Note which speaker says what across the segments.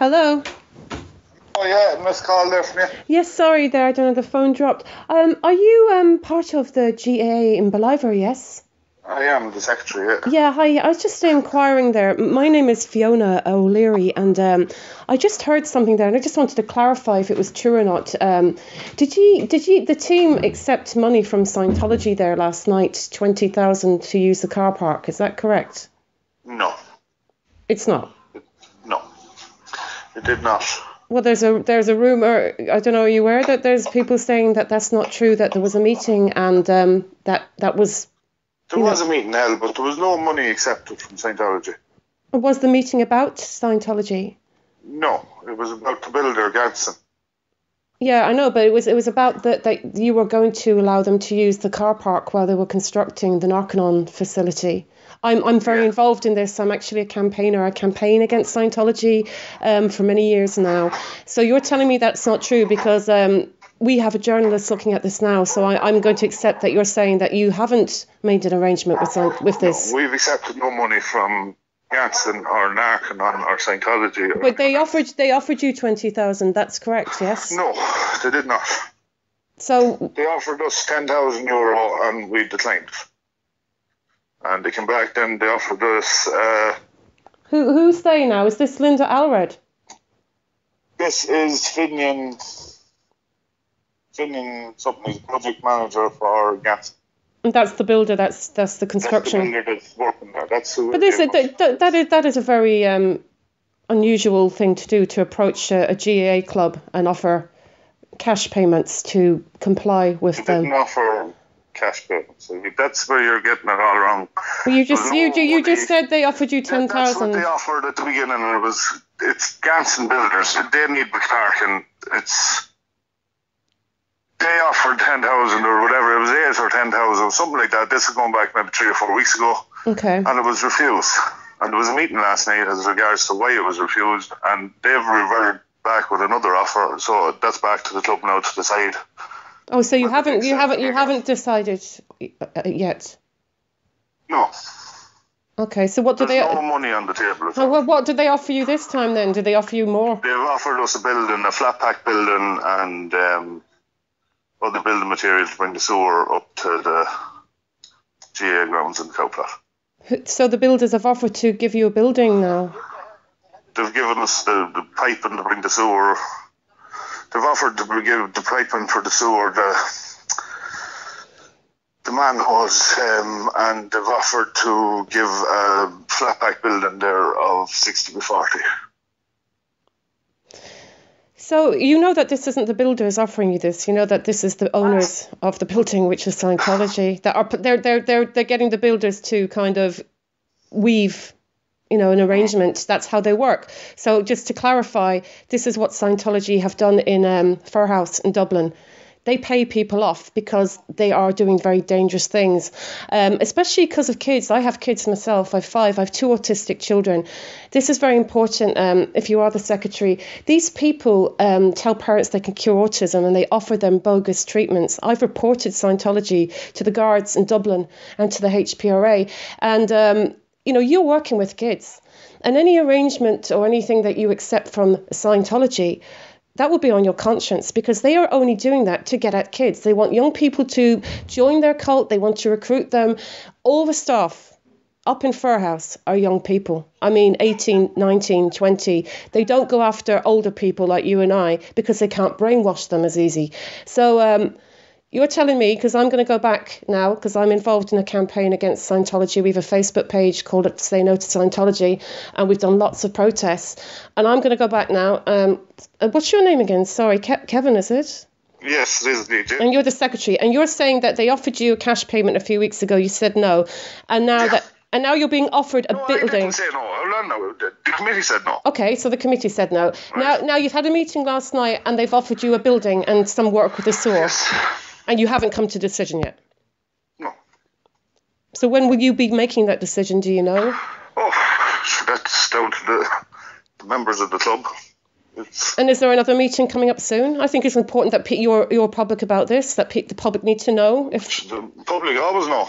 Speaker 1: Hello.
Speaker 2: Oh yeah, missed call there from you.
Speaker 1: Yes, sorry there, I don't know, the phone dropped. Um, are you um part of the GAA in Ballivor, yes?
Speaker 2: I am the secretary. Yeah.
Speaker 1: Yeah, hi. I was just inquiring there. My name is Fiona O'Leary, and um, I just heard something there, and I just wanted to clarify if it was true or not. Um, did you, did you, the team accept money from Scientology there last night, twenty thousand to use the car park? Is that correct?
Speaker 2: No,
Speaker 1: It's not.
Speaker 2: It did not.
Speaker 1: Well, there's a there's a rumor. I don't know. Are you aware that there's people saying that that's not true? That there was a meeting and um, that that was
Speaker 2: There
Speaker 1: You know-
Speaker 2: was a meeting held, but there was no money accepted from Scientology.
Speaker 1: was the meeting about Scientology?
Speaker 2: No, it was about the builder Ganson.
Speaker 1: Yeah, I know, but it was it was about that that you were going to allow them to use the car park while they were constructing the Narconon facility. I'm I'm very involved in this. I'm actually a campaigner. I campaign against Scientology um, for many years now. So you're telling me that's not true because um, we have a journalist looking at this now. So I, I'm going to accept that you're saying that you haven't made an arrangement with with this.
Speaker 2: We've accepted no money from Ganson or Narconon or Scientology. or-
Speaker 1: But they offered they offered you twenty thousand. That's correct. Yes.
Speaker 2: No, they did not.
Speaker 1: So
Speaker 2: They offered us 10,000 euro and we declined. And they came back then, they offered us, uh,
Speaker 1: who who's they now? Is this Linda Alred?
Speaker 2: this is Finian, Finian something, project manager for.
Speaker 1: And that's the builder. That's that's the
Speaker 2: That's the
Speaker 1: construction.
Speaker 2: that's working there. That's who
Speaker 1: But this
Speaker 2: is.
Speaker 1: that, that, that is that is a very um, unusual thing to do to approach a, a GAA club and offer cash payments to comply with
Speaker 2: They didn't
Speaker 1: them.
Speaker 2: offer cash payments. So that's where you're getting it all wrong.
Speaker 1: Well, you just you you you just said they offered you ten
Speaker 2: That- That's what they offered at the beginning, and it was it's Ganson Builders. They need McClark, and it's they offered ten thousand or whatever. It was eight or ten thousand, something like that. This is going back maybe three or four weeks ago,
Speaker 1: Okay.
Speaker 2: and it was refused. And there was a meeting last night as regards to why it was refused, and they've reverted back with another offer. So that's back to the club now to decide.
Speaker 1: Oh, so you
Speaker 2: Well,
Speaker 1: haven't you
Speaker 2: uh,
Speaker 1: haven't you haven't decided uh, yet.
Speaker 2: No,
Speaker 1: Okay. So what do
Speaker 2: there's
Speaker 1: they?
Speaker 2: no money on the table.
Speaker 1: Oh, well, what did they offer you this time then? Did they offer you more?
Speaker 2: They've offered us a building, a flat pack building, and um, other building materials to bring the sewer up to the GAA grounds in Cowplot.
Speaker 1: So the builders have offered to give you a building now.
Speaker 2: They've given us the, the piping to bring the sewer. They've offered to give the piping for the sewer, the the manholes, um, and they've offered to give a flat pack building there of 60 by 40.
Speaker 1: So you know that this isn't the builders offering you this. You know that this is the owners of the building, which is Scientology. That are they're they're they're they're getting the builders to kind of weave, you know, an arrangement. That's how they work. So just to clarify, this is what Scientology have done in um, House in Dublin. They pay people off because they are doing very dangerous things, um, especially because of kids. I have kids myself. I have five. I have two autistic children. This is very important. Um, if you are the secretary, these people um, tell parents they can cure autism and they offer them bogus treatments. I've reported Scientology to the guards in Dublin and to the HPRA, and um, you know you're working with kids, and any arrangement or anything that you accept from Scientology that will be on your conscience because they are only doing that to get at kids. They want young people to join their cult, they want to recruit them. All the staff up in Firhouse are young people. I mean, 18, 19, 20. They don't go after older people like you and I because they can't brainwash them as easy. So, um, you're telling me, because I'm going to go back now, because I'm involved in a campaign against Scientology. We have a Facebook page called Say No to Scientology, and we've done lots of protests. And I'm going to go back now. Um, uh, what's your name again? Sorry, Ke- Kevin, is it?
Speaker 2: Yes, it is DJ.
Speaker 1: And you're the secretary, and you're saying that they offered you a cash payment a few weeks ago. You said no, and now that and now you're being offered a
Speaker 2: No, I
Speaker 1: building.
Speaker 2: didn't say no. On now. The, committee said no.
Speaker 1: Okay, so the committee said no. Now, now you've had a meeting last night, and they've offered you a building and some work with the sewer,
Speaker 2: Yes.
Speaker 1: And you haven't come to a decision yet.
Speaker 2: No.
Speaker 1: So when will you be making that decision? Do you know?
Speaker 2: Oh, that's down to the, the members of the club. It's
Speaker 1: And is there another meeting coming up soon? I think it's important that you're you're public about this. That the public need to know. If
Speaker 2: the public always know.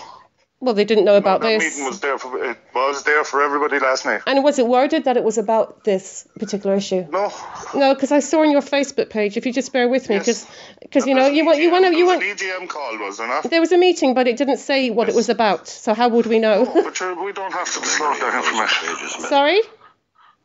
Speaker 1: Well, they didn't know about
Speaker 2: that
Speaker 1: this.
Speaker 2: meeting was there for it was there for everybody last night.
Speaker 1: And was it worded that it was about this particular issue?
Speaker 2: No,
Speaker 1: No, because I saw on your Facebook page. If you just bear with me,
Speaker 2: Yes.
Speaker 1: because you know you want you want to you want.
Speaker 2: An EGM call was there not?
Speaker 1: There was a meeting, but it didn't say what it was about. So how would we know?
Speaker 2: But sure, we don't have to disclose that information.
Speaker 1: Sorry.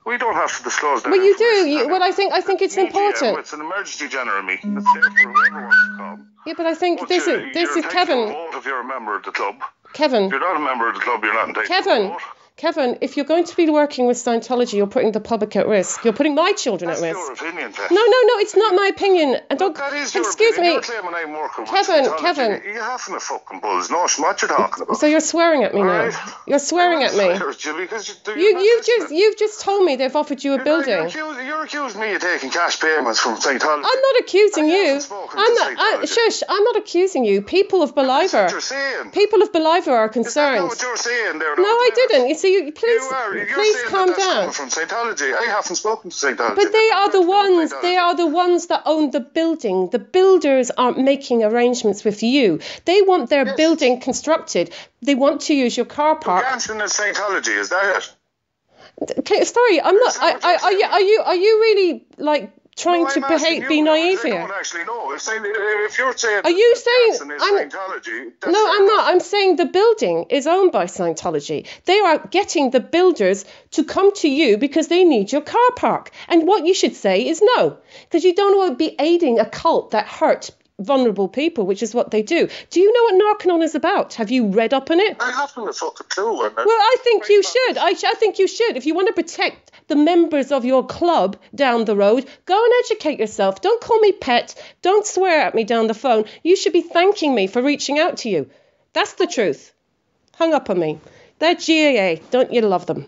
Speaker 2: We don't have to disclose that.
Speaker 1: Well, you do.
Speaker 2: information.
Speaker 1: You, well, I think I think it's
Speaker 2: EGM,
Speaker 1: important.
Speaker 2: It's an emergency general meeting. It's there for whoever wants to come.
Speaker 1: Yeah, but I think
Speaker 2: Once
Speaker 1: this
Speaker 2: you're-
Speaker 1: is this
Speaker 2: you're
Speaker 1: is Kevin.
Speaker 2: vote if you're a member of the club.
Speaker 1: Kevin.
Speaker 2: If you're not a member of the club, you're not entitled to
Speaker 1: Kevin.
Speaker 2: vote.
Speaker 1: Kevin, if you're going to be working with Scientology, you're putting the public at risk. You're putting my children
Speaker 2: That's
Speaker 1: at
Speaker 2: your
Speaker 1: risk.
Speaker 2: opinion, Tess.
Speaker 1: No, no, no. It's not my opinion. And don't.
Speaker 2: That is your
Speaker 1: Excuse
Speaker 2: opinion.
Speaker 1: me.
Speaker 2: You're claiming I'm working
Speaker 1: Kevin,
Speaker 2: Scientology.
Speaker 1: Kevin.
Speaker 2: You haven't a fucking buzz. No, what you're talking about.
Speaker 1: So you're swearing at me now.
Speaker 2: Alright.
Speaker 1: You're swearing at me.
Speaker 2: Because you, you're
Speaker 1: You you just you've just told me they've offered you a
Speaker 2: You're, not- you're,
Speaker 1: building.
Speaker 2: accusing, you're accusing me of taking cash payments from Scientology.
Speaker 1: I'm not accusing
Speaker 2: I
Speaker 1: you. I'm not. I, shush. I'm not accusing you. People of
Speaker 2: That's
Speaker 1: Believer.
Speaker 2: you're.
Speaker 1: People of Ballivor are
Speaker 2: Is that
Speaker 1: concerned.
Speaker 2: what you're saying there?
Speaker 1: No, I didn't. You see, you,
Speaker 2: You
Speaker 1: please,
Speaker 2: are. You're
Speaker 1: please calm down.
Speaker 2: from Scientology. I haven't spoken to Scientology.
Speaker 1: But they are the
Speaker 2: I've spoken to
Speaker 1: ones. They are the ones that own the building. The builders aren't making arrangements with you. They want their
Speaker 2: Yes.
Speaker 1: building constructed. They want to use your car park.
Speaker 2: Jansen is Scientology, is that it?
Speaker 1: Sorry, I'm not. I, I,
Speaker 2: you're
Speaker 1: you? Are you? Are you really like trying
Speaker 2: No,
Speaker 1: to behave,
Speaker 2: you,
Speaker 1: be naive here?
Speaker 2: actually know. If, saying, if you're saying
Speaker 1: Are you saying- I'm-
Speaker 2: Scientology,
Speaker 1: No, I'm not. I'm saying the building is owned by Scientology. They are getting the builders to come to you because they need your car park. And what you should say is no, because you don't want to be aiding a cult that hurt vulnerable people, which is what they do. Do you know what Narconon is about? Have you read up on it?
Speaker 2: I haven't a fucking clue.
Speaker 1: Well, I think you should. I, I think you should. If you want to protect the members of your club down the road, go and educate yourself. Don't call me pet. Don't swear at me down the phone. You should be thanking me for reaching out to you. That's the truth. Hung up on me. They're GAA. Don't you love them?